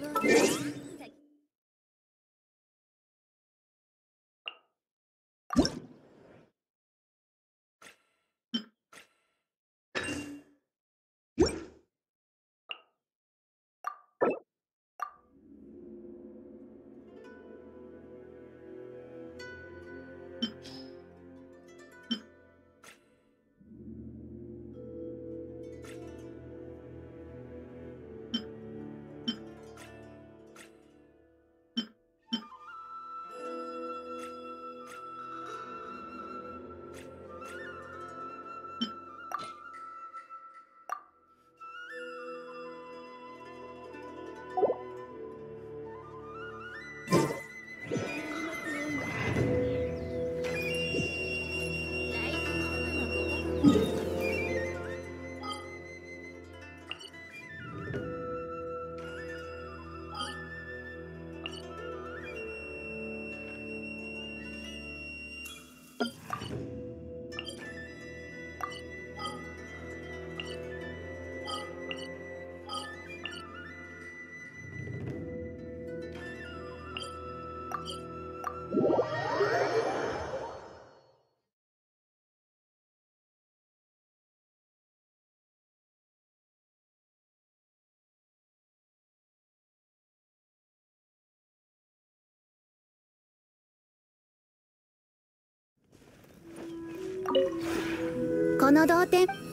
learn. you. この同点。